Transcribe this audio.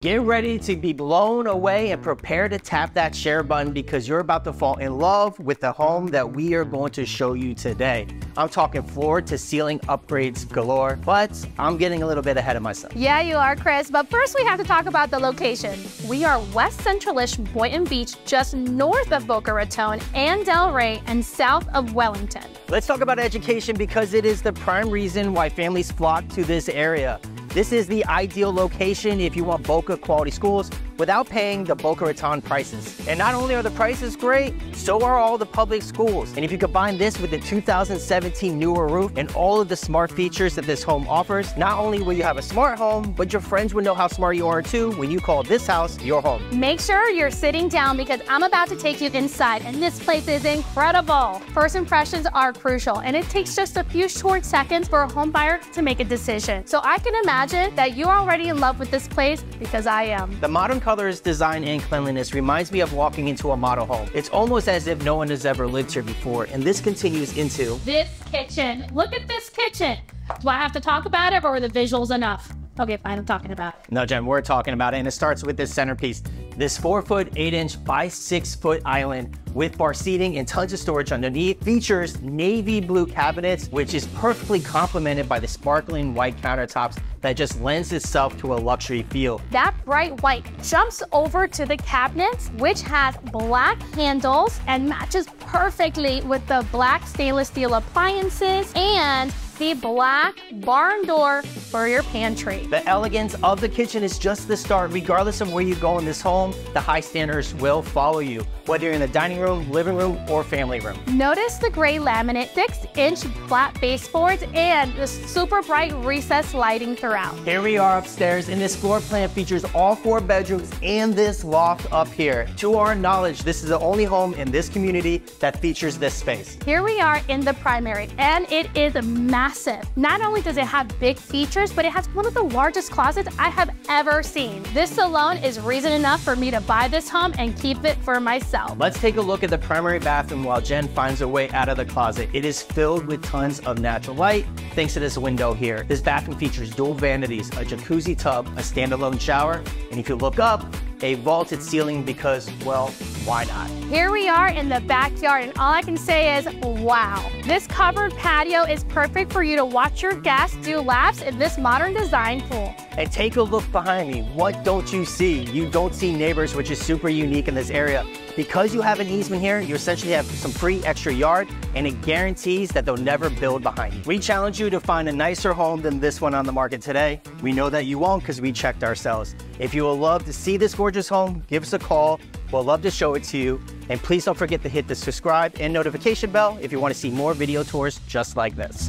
Get ready to be blown away and prepare to tap that share button because you're about to fall in love with the home that we are going to show you today. I'm talking floor to ceiling upgrades galore, but I'm getting a little bit ahead of myself. Yeah, you are, Chris. But first, we have to talk about the location. We are west centralish Boynton Beach, just north of Boca Raton and Delray, and south of Wellington. Let's talk about education because it is the prime reason why families flock to this area. This is the ideal location if you want Boca quality schools without paying the Boca Raton prices. And not only are the prices great, so are all the public schools. And if you combine this with the 2017 newer roof and all of the smart features that this home offers, not only will you have a smart home, but your friends will know how smart you are too when you call this house your home. Make sure you're sitting down because I'm about to take you inside and this place is incredible. First impressions are crucial and it takes just a few short seconds for a home buyer to make a decision. So I can imagine that you're already in love with this place because I am. The modern colors, design, and cleanliness reminds me of walking into a model home. It's almost as if no one has ever lived here before, and this continues into this kitchen. Look at this kitchen. Do I have to talk about it or are the visuals enough? Okay, fine, I'm talking about it. No, Jen, we're talking about it, and it starts with this centerpiece. This four foot, eight inch by six foot island with bar seating and tons of storage underneath features navy blue cabinets, which is perfectly complemented by the sparkling white countertops that just lends itself to a luxury feel. That bright white jumps over to the cabinets, which has black handles and matches perfectly with the black stainless steel appliances and the black barn door for your pantry. The elegance of the kitchen is just the start. Regardless of where you go in this home, the high standards will follow you, whether you're in the dining room, living room, or family room. Notice the gray laminate, six inch flat baseboards, and the super bright recessed lighting throughout. Here we are upstairs, and this floor plan features all four bedrooms and this loft up here. To our knowledge, this is the only home in this community that features this space. Here we are in the primary, and it is a massive massive. Not only does it have big features, but it has one of the largest closets I have ever seen. This alone is reason enough for me to buy this home and keep it for myself. Let's take a look at the primary bathroom while Jen finds her way out of the closet. It is filled with tons of natural light thanks to this window here. This bathroom features dual vanities, a jacuzzi tub, a standalone shower, and if you look up, a vaulted ceiling because, well, why not? Here we are in the backyard, and all I can say is, wow. This covered patio is perfect for you to watch your guests do laps in this modern design pool. And take a look behind me. What don't you see? You don't see neighbors, which is super unique in this area. Because you have an easement here, you essentially have some free extra yard, and it guarantees that they'll never build behind you. We challenge you to find a nicer home than this one on the market today. We know that you won't because we checked ourselves. If you would love to see this gorgeous home, give us a call. We'll love to show it to you. And please don't forget to hit the subscribe and notification bell if you want to see more video tours just like this.